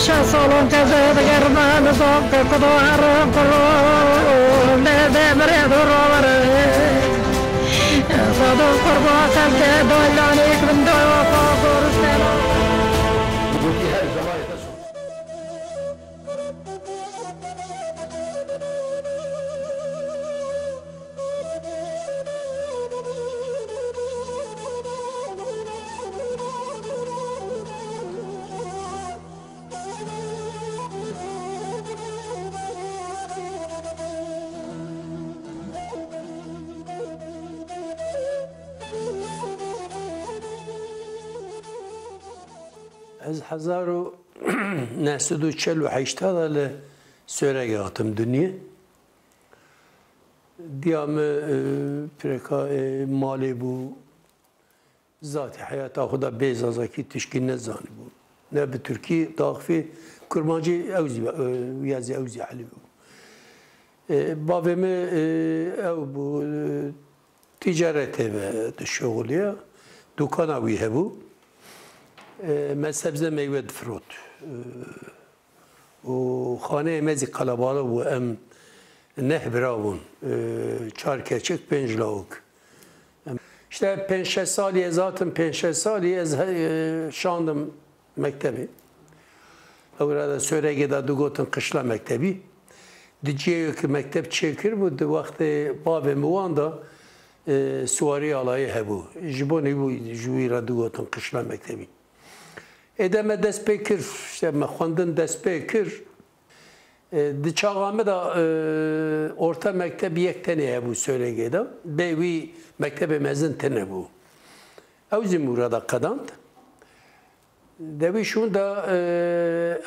شا سالون تزه دگر من زاب که کدو هرم کرو نه ده بره دو رو بره زادو قربا سلکه دولانی 1948 li Suriye'ye attım dünya. Diyamı preka mali bu zat hayata xuda bezazaki tişkin ne zani bu. Ne bi Türkiye dağfi kurmancı evzi yazi evzi ali bu. Bavemi ev bu ticarete ve şoğuluya dukana bu hebu. Ee, me sebze meyve difrot. û ee, xaneyê me zî qelebalî em neh biravûn ee, çar keçik pênc lawik. İşte penşe saliye zaten penşe saliye ez şandım mektebi. Orada Sörege'de Dugot'un kışla mektebi. Diciye ki mektep çekir bu de vakti babe muanda e, suvari alayı hebu. Jiboni bu Juvira Dugot'un kışla mektebi. Edeme dest pekir, işte me xwendin dest pekir. Di çağamı da orta mektep yek tane hebu Sörege'de. Bevi mektebi mezin tane bu. Evzi murada kadant. Devi şun da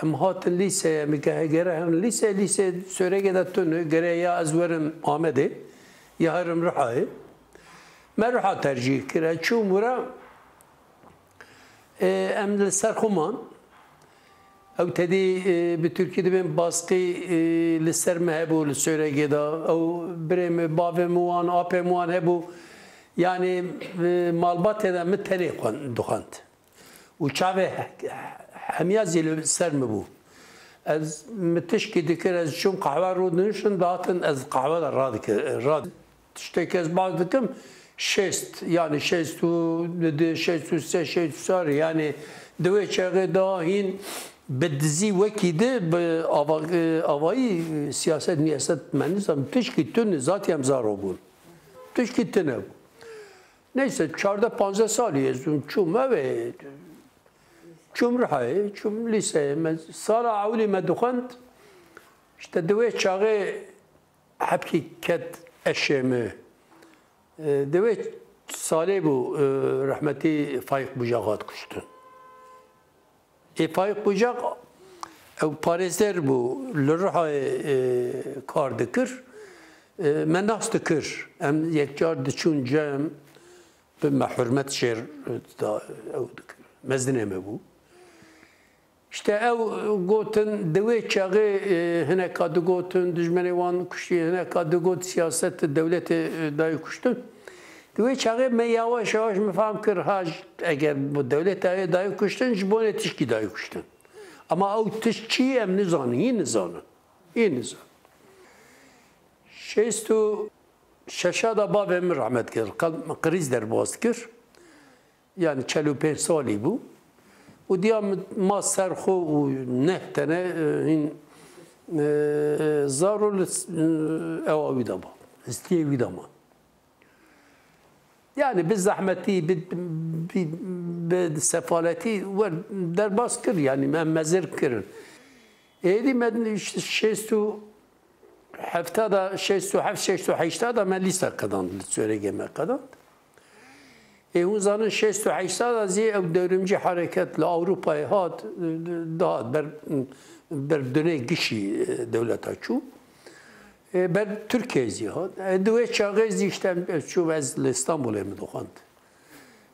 em hatin liseye mikahe gere hem lise lise Sörege'de tünü gere ya ez verim Ahmet'i ya herim ruhayı. Me ruha tercih kire. Çu mura em li ser xuman ew tedî bi Tirkiye dibin baskî li ser me hebû li birê me bavê me wan apê me wan hebû yani malbatê de min tenê dixwand û çavê hemiya zî li ser me bû ez mi tişkî dikir ez çûm qehwe rû dinişin datin ez qehwe de radikir rad. Tiştekî ez şest yani şest û dedi şest û se şest sar yani divê çaxê da hîn bi dizî wekî de bi avayî siyaset niyaset menîzam tişkî tune zatî em zaro bûn tişkî tune bû Neyse çarda panze salî ez çûm evê çûm rihayê çûm lîseyê sala ewlî me dixwend işte divê çaxê hepkî ket eşê me دوی ساله بو رحمتی فایق بوجاقات کشتن ای فایق بوجاق او پارێزەر بوو لە ڕهای کار دکر me nas dikir em yekcar diçûn cem bi me hürmet şêr ew dikir mezdinê me bû işte ew gotin di wê çaxê hineka digotin dijmenê wan kuştî hineka digot siyaset dewletê dayê kuştin. Di wê çaxê me yawaş yawaş me fehm kir haj eger bu dayê kuştin ji bonê tişkî dayê kuştin. Ama ew tiş çî em nizanin, yî nizanin. Yî nizanin. Şêst û şeşa da bavê min rahmet kir. Qirîz derbas kir. Yani çel û pênc salî bû. و دیا ما سرخو و نه تنه این زارو او ویدا با استی ویدا ما yani biz zahmeti bir sefaleti var derbas kır yani men mezir kırın. Edi men işte şestu haftada şestu haf şestu haştada men lisa kadan söyleyeme kadan. E uzanın şestu haştada zi ev devrimci hareketle Avrupa'ya hat daha ber ber döne gişi devlet açu. ber Türkiye zihat. Dve çağı zi işte şu vez İstanbul'a mı dokant.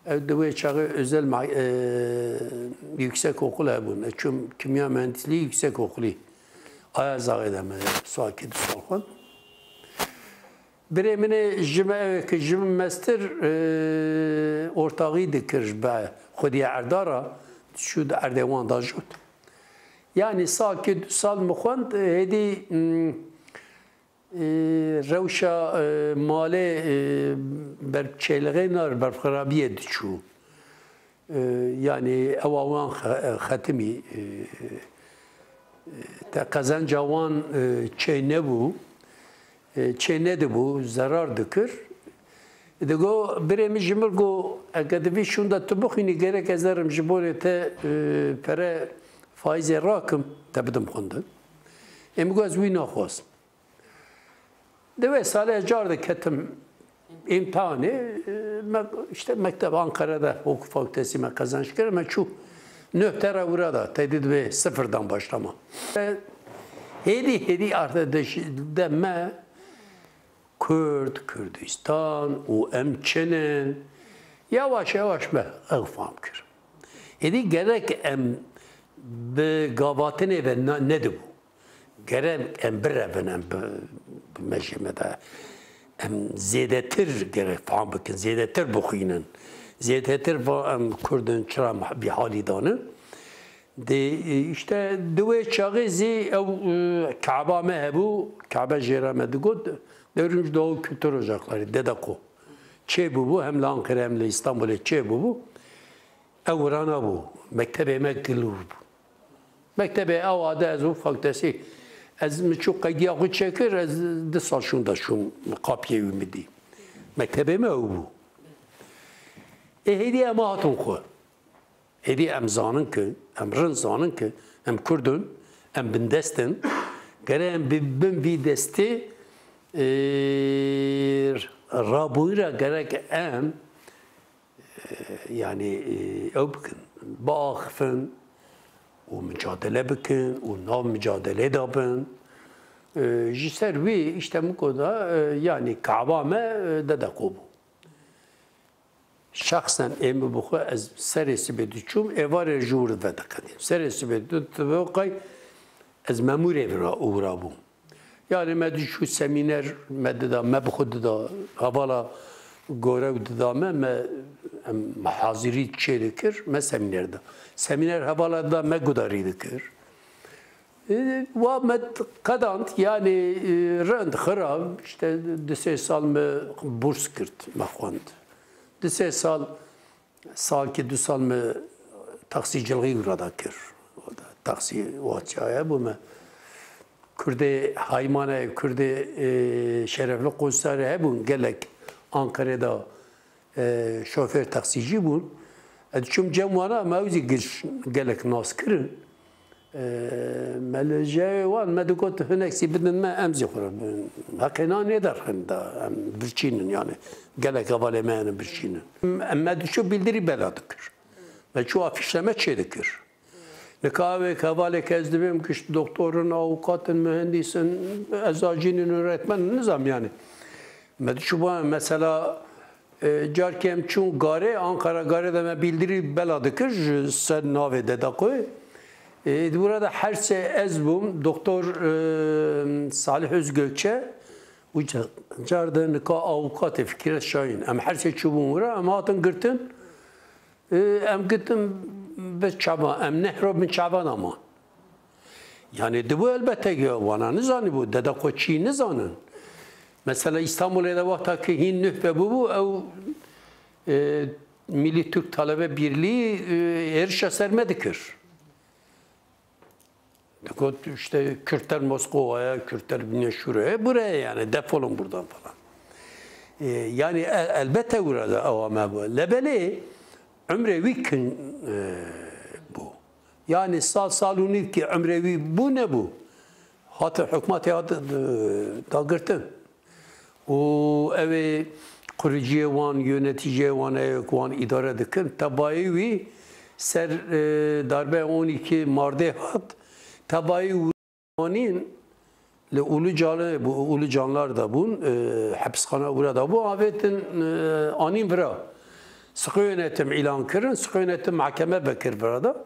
Dve çağı özel yüksek okula bun. Çünkü kimya mühendisliği yüksek okulu. Ayaz ağedeme sakit برای من جمع که جمع مستر ارتاقی دکرش به خودی اردارا شد اردوان دا شد یعنی سال که دو سال مخوند هدی روشا ماله بر چلغه نار بر خرابیه دچو یعنی اواوان ختمی تا قزن جوان چه نبو e, çey nebu e, çey ne bu zarar dikir. Digo bire mi jimir go egedevi şunda tu bukhini gerek ezerim jibore te e, pere faiz rakım te bidim xundin. Em go ez wî naxwazim. Divê salê car diketim imtihanê me işte mektep Ankara'da hukuk fakültesi me kazanç kirim me çû nöh tere burada tedid ve sıfırdan başlama. Hedi hedi artık de me Kürt, Kürdistan, u emçinin yavaş yavaş me evfam kir. Hedi gerek em bi gavatine ve ne de bu? Gerek em bir evin em bi meşemede em zêdetir gerek fam bikin, zêdetir bixwînin. Zêdetir va em Kurdin çira bir halî danin. De işte duve çağı zî ew Kaaba me hebû, Kabe jêra devrimci doğu kültür ocakları, Dedeko. Çê bû bu, hem Ankara hem li İstanbul'e çê bû bu. Mektebe me gilûr bû. Mektebe ew ade ez û fakültesi ez mi çok xwe çekir ez di sal şûn da şûn qapiye wî midî. Mektebe me ew bû. E hêdî em hatin xwe. Hêdî em zanin ki, em rin zanin ki, em Kurdin, em bindestin, gere em bin vî destê rabûyra gerek em yani ew bikin, biaxivin û mücadele bikin û nav mücadele da bin. Ji ser wî işte miko da yani Kaaba me dedeko bû. Şahsen emi bu ez seresi be diçum evare jur ve dikadim. Seresi be tutbaqay ez memur evra bu. Medda me bu da havala görev da me me mahaziri çelikir me seminerde. Seminer havala da me gudari dikir. Ve med kadant yani rend xirab işte dise sal me burs kirt me xwand. Di sê sal salkî du sal me taksîcilî rada kir. Taksî waçaya bû me. Kurdê haymane Kurdê şerefli qûsarê hebûn gelek Ankara'da şoför taksîcî bûn. Ez çûm cem wana me ew jî gelek nas kirin. Melece wan me digot hinek bidin me em zî xwe heqêna nê derxin da em birçînin yani gelek hevalê me hene birçînin. Em me diçû bildirî bela dikir. Me çû afîşleme çê dikir. Nikavê hevalê ez dibêm kişt doktorun, avukatın, mühendisin, ezacinin, öğretmenin nizam yani. Me diçû mesela carkem çûn gare, Ankara gare de me bildirî bela dikir ji ser navê dedakoyê. E, burada her şey ez bum. Doktor e, Salih Özgökçe bu cardı nika avukat Fikret Şahin. Em her şey çubuğun vura em hatın girtin. E, em gittim bin çaban ama. Yani de bu elbette ki bana ne zanı bu dede koçi ne zanın. Mesela İstanbul'da da vakta ki hin nühbe bu bu ev e, Milli Türk Talebe Birliği e, erişe sermedikir. Dikot işte Kürtler Moskova'ya, Kürtler bine şuraya, buraya yani defolun buradan falan. Ee, yani el, elbette burada avame bu. Lebeli Ömrevi kün e, bu. Yani sal saluni ki Ömrevi bu ne bu? Hatı hükümeti adı dağırtın. O evi kurucuya van, yöneticiye van, van idare dikin. Tabayi ser e, darbe 12 marde hat tabayı ulanın le ulu canlı bu ulu canlar da bun e, hapishane burada bu avetin e, anin bira sıkı yönetim ilan kırın sıkı yönetim mahkeme bekir burada.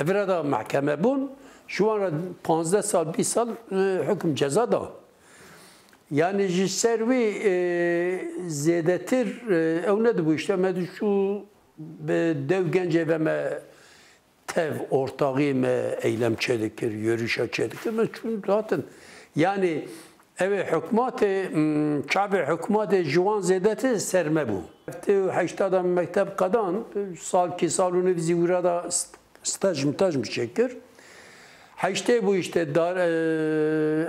E burada mahkeme bun şu an 15 sal 1 sal e, hüküm ceza da. Yani jiservi e, zedetir e, ev nedir bu işte? Medü şu dev gence ve tev ortağı eylem çedikir, yürüyüşe çedikir. Çünkü zaten. Yani ev hükümet çabe hükümet civan zedeti serme bu. Te heştada mektep kadan sal ki salonu bizi burada staj mtaj mı çekir. Heşte bu işte dar ve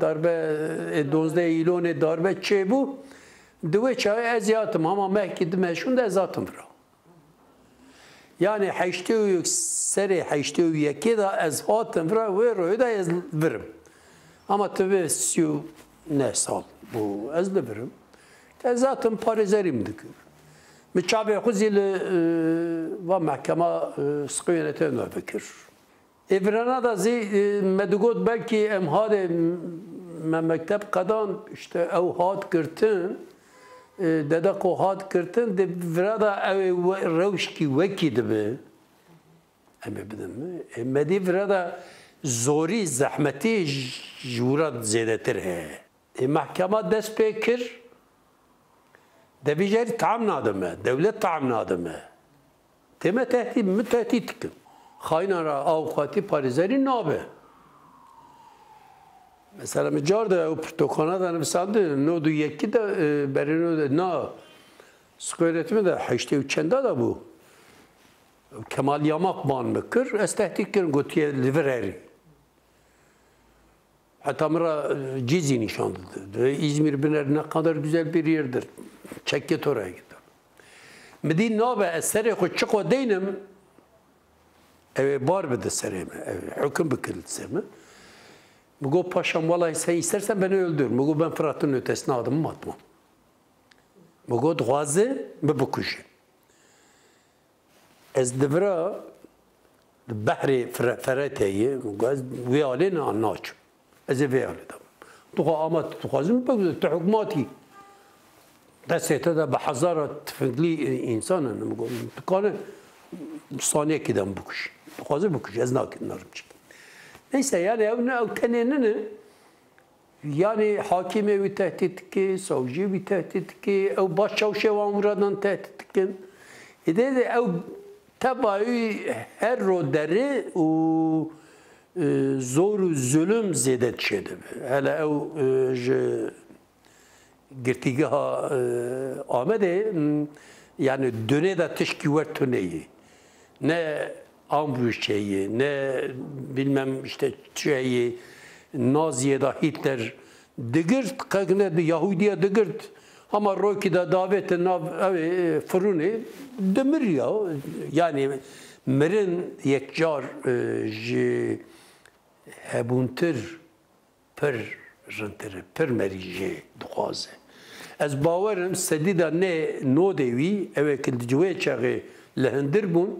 darbe e, 12 ilone darbe çe bu. Dve çay eziyatım ama mehki dimeşun da ezatım bro. Yani heşte u seri heşte u yeki da ez hatım bro ve royu da ez virim. Ama tabi siyo ne sal bu ez de virim. Ezatım parizerim dikir. Miçabe xuzil ve mahkeme sıkı yönetene fikir. Evrana da zi medugot belki emhade me mektep kadan işte ev hat kirtin dede ko hat kirtin de vrada ev rewşki veki dibe em bidim mi emedi vrada zori zahmeti jurat zedetir he e mahkeme dest pekir دبيجاري تعامنا عدمه دولة تعامنا عدمه تما تهدي متهديتك خاينا را اوقاتي باريزاري نابه مثلا مجار ده او پرتوخانه ده نفسانده نو دو یکی ده برای نو ده نا سکویرتمه ده حشته و چنده ده بو Kemal Yamak ban mıkır, ez tehdit kirin gotiye livereri. Hatta mıra cizi nişanlıdır. İzmir biner ne kadar güzel bir yerdir. Çek git oraya git. Medin nabe eseri xo çıko deynim ev bar bide serime, ev hüküm bikilse mi? Mugo paşam vallahi sen istersen beni öldür. Mugo ben Fırat'ın ötesine adımımı atmam. Mugo dğazı me bukuşu. Ez divra behri fereteyi, mugo ez viyalini annaçım. Ez viyalini. Tuha ama tuhazım pek tuhukmati. دسته ده به هزار تفنگلی انسان نمیگم کار ثانیه کدام بکش خوازه بکش از ناکن نارم چی neyse yani ev ev tenenini yani hakime bir tehdit ki, savcı bir tehdit ki, ev başçavuşe vamuradan tehdit ki. E de de ev tabi her roderi o zor zulüm zedet şeydi. Hele ev girtigaha Ahmet'e yani döne de teşki töneyi. Ne ambuş şeyi, ne bilmem işte şeyi, Naziye da Hitler digirt, kakne de Yahudiye digirt. Ama Roki da davet nav ev fırını demir ya. Yani mirin yekcar ji hebuntir per rıntir per merici duaze. Ez bawerim sedî da ne nodê wî ew ki di wê çaxê li hindir bûn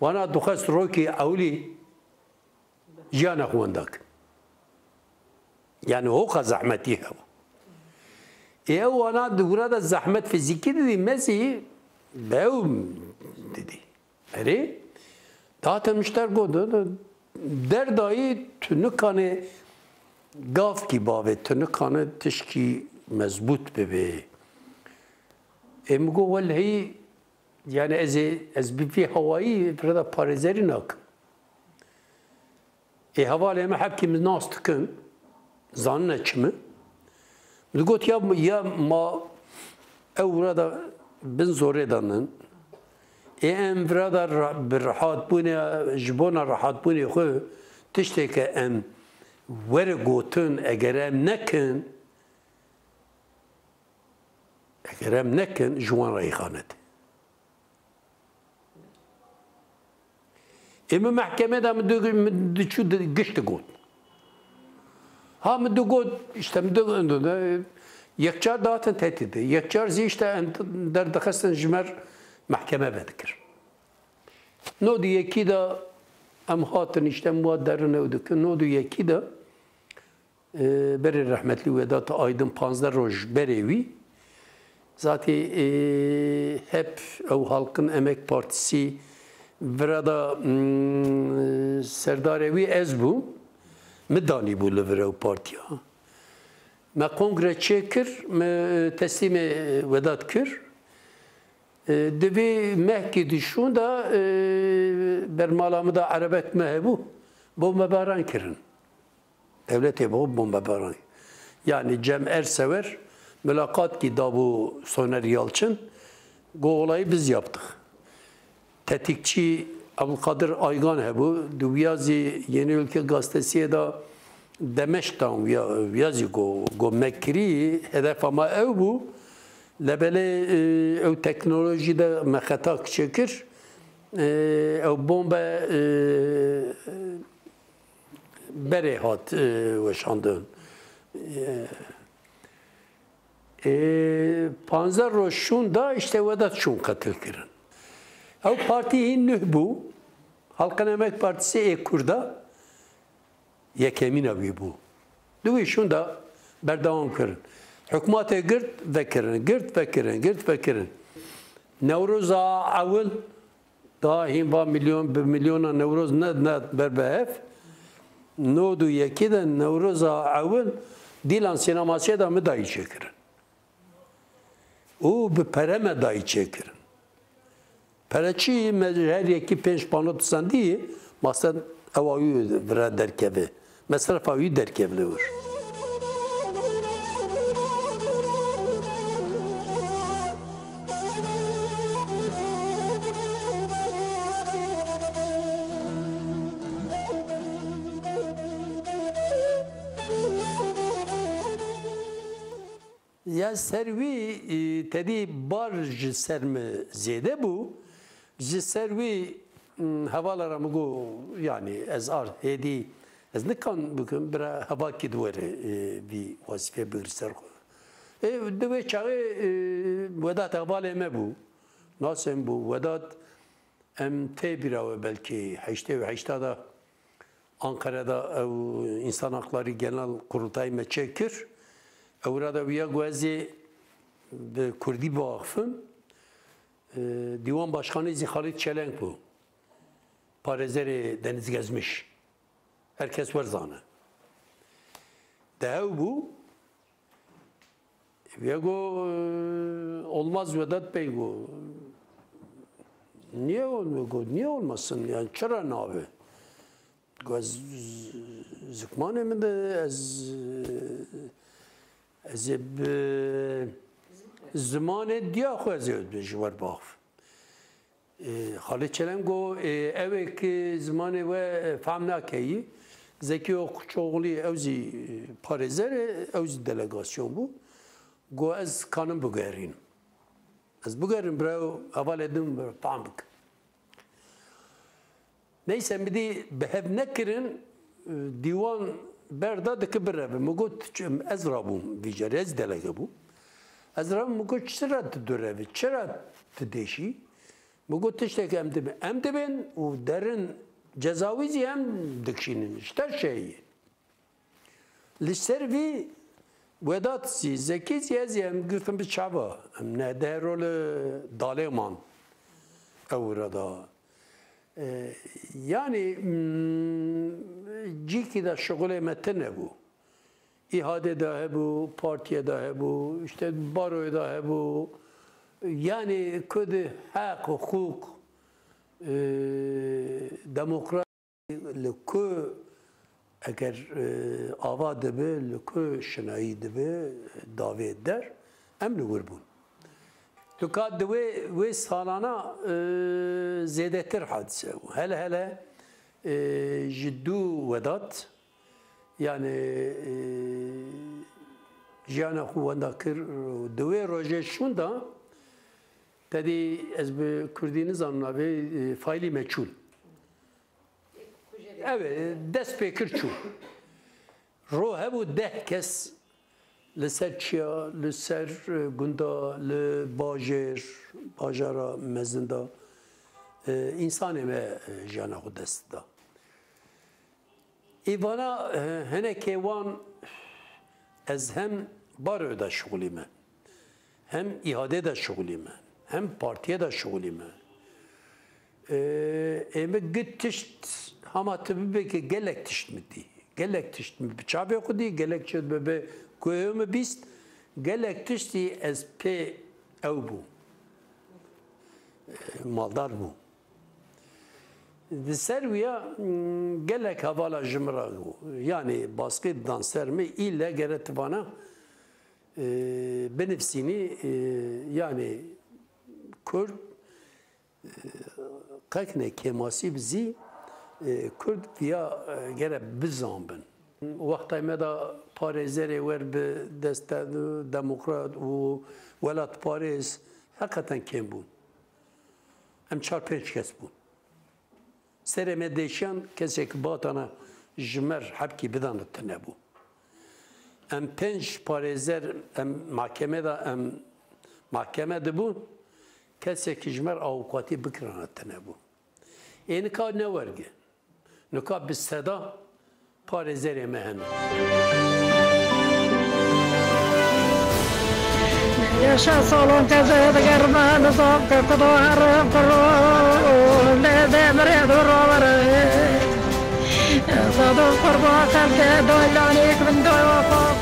wana dixwest rokê ewlî jiyana xwe wendakin. Yani hoqa zehmetî hewa. Ew wana di wira da zehmet fizîkî didî mezî bew didî. Erê datem işler godu derdayî tunikanê gav kî bavê tunikanê tişkî مزبوط ببه امگو والهی yani ez ez bir havayı burada parizeri nak. E havale eme hep kim nas tıkın zanne çimi. Got ya ya ma ev burada bin zor ام برادا راحت بونه جبونه راحت بونه خو تشتی که ام ور گوتن اگر ام نکن اگر ام نکن جوان رای خانت اما محکمه دا مدو چو گشت گوت ها مدو گوت اشتا مدو گوت یکچار داتن تهدیده یکچار زیشتا در دخستن جمر da em hatin işte muad derine ödükün. No di yekî da berê rahmetli Vedat Aydın panzda roj berê wî Zaten e, hep o Halkın Emek Partisi burada hmm, Serdarevi ez bu. Midani bu levre partiya. Me kongre çekir, me teslim vedat kir. دوی مهکی دشون دا برمالامı da Arabek mehebu bombabaran kirin. Devleti bu bombabaran. Yani Cem Ersever mülakat ki da bu Soner Yalçın bu olayı biz yaptık. Tetikçi Abdülkadir Aygan hebu Dubiyazi Yeni Ülke Gazetesi'ye da demeştan viyazi go go mekri hedef ama ev bu lebele ev teknolojide mekhatak çekir ev bomba bere hat weşandın panzer roşun da işte vedat şun katil kirin. Ev partiyi nüh bu. Halkın Emek Partisi Ekur'da yekemin evi bu. Duvî şun da berdewam kirin. Vekirin, girt vekirin. Newroza ewil da hînva milyon bi milyona Newroz ne ne berbehev. Nod û yekî de Newroza ewil dîlan sînemasiyê da mi dayî çêkirin. û bi pere me dayî çêkirin. Pereçî me her yekî pênc pano tisandî masen ewa wî vira derkeve. Mesrafa wî derkevli wir. Ya servî tedî bar ji ser mi zêde bû ji ser wî hevalara min got yani ez ar hêdî ez nikan bikim bira hevakî diwere vî wasîfê bigir ser xwe. Di wê çaxê wedat hevalê me bû nasên bû wedat em tê bîra we belkî heştê û heşta da Ankara'da ev İnsan Hakları Genel Kurultayı me çekir. Evrada wiya gwezê bi Kurdî biaxivin Diwan Başkanı Xalîd Çelenk bû. Parêzerê Deniz Gezmiş. Herkes werzane. Dehew bû Wiya got olmaz Vedat Bey got Niye olmuyor? Niye olmasın? Yani çera nabe? Ez zikmanê min de ez زمان دیا خو از یاد بجوار باف خاله چلم گو اوه که زمان و فهم نکی زکی و چغلی اوزی پارزر اوزی دلگاسیون بو گو از کانم بگرین از بگرین برای اول ادم طعم بک نیسان بدی بهب نکرین دیوان Berda dike bireve. Min got ez rabûm vî cerê ez delege bû. Ez rabûm min got çira tu durevî, çira tu deşî? Min got tiştekî em dibin. Em dibin û derin cezawîzî em dikşînin. Ji ter şeyî. Li ser vî Vedat zî zekî zî ez em girtin bi çava. Em ne de rol dalê man. Ew da. Yani cîkî de şغلê me tin hebû. İhade de hebû, partiye de hebû, işte baroya da hebû. Yani kudi hak, hukuk, demokrasi li ku eger ava dibe, li ku şinayî dibe, davê der, em li wir bûn. Tu ka di wê wê salana zêdetir hadise bû. Hele hele ji dû wedat yani jiyana xwe wenda kir di wê rojê şûn da tedî ez bi Kurdî nizanim navê faylî meçûl. Evet, dest pê kir çû. Ro hebû deh kes li ser çiya, li gunda, li bajêr, bajara mezin da însanê me jiyana xwe dest da. Îvana hinekê wan ez hem baroya da şixulî me, hem îhadê de şixulî me, hem partiye de şixulî me. Ême git tişt hema tu bibêke gelek tişt mi dî. Gelek tişt mi çavê xwe dî, gelek çi bibe Kuyeyo me bîst gelek tiştî ez pê ew bû. maldar bû. Di ser wiya mm, gelek hevala ji min re bû. Yani baskê danser me île gere tivana e, binivîsînî e, yani Kurd e, qekne kemasî bizî e, Kurd viya e, gere bizan bin. Wextay me da parêzerê wer bi deste demokrat û welat Parêz heqeten kêm bûn. Em çar pênc kes bûn. سر می دیشان کسی که باتانا جمر حبکی بدانت تنبو ام پنج پارزر ام محکمه دا ام محکمه دبو کسی که جمر آوقاتی بکرانت تنبو این کار نورگه نکا بستدا پارزر مهنه يا يشا صالون قرمان قرما نصاب كتروهر قرون لذي مريض الروبر. صدو قربا قلت دولانيك من دول وفاق.